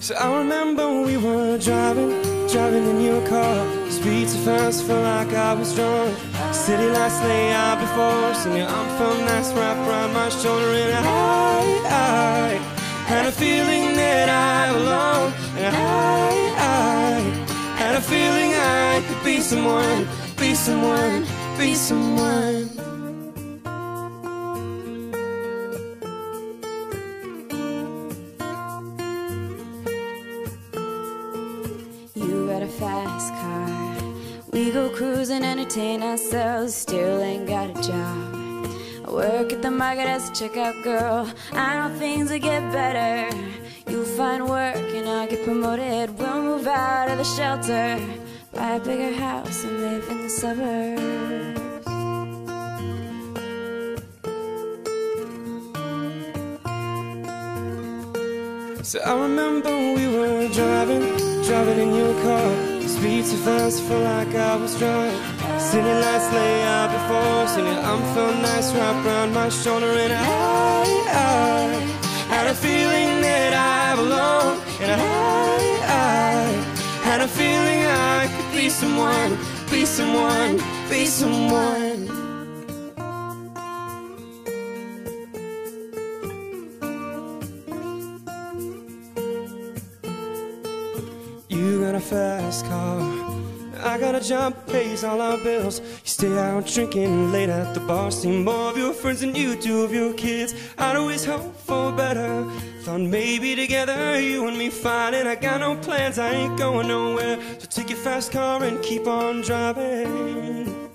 So I remember we were driving, driving in your car. Speed so fast, felt like I was drunk. City lights lay out before us, and your arm felt nice wrapped around my shoulder. And I, I had a feeling that I belonged, and I, I had a feeling I could be someone, be someone, be someone. Fast car. We go cruising, entertain ourselves. Still ain't got a job. I work at the market as a checkout girl. I know things will get better. You'll find work and I'll get promoted. We'll move out of the shelter, buy a bigger house and live in the suburbs. So I remember we were driving, driving in your car. Speed so fast, I felt like I was drunk. City lights lay out before us, and your arm felt nice wrapped around my shoulder. And I, I had a feeling that I belonged, and I, I had a feeling I could be someone, be someone, be someone. You got a fast car. I got a job pays all our bills. You stay out drinking late at the bar. See more of your friends than you do of your kids. I'd always hope for better. Thought maybe together you and me fine. And I got no plans, I ain't going nowhere. So take your fast car and keep on driving.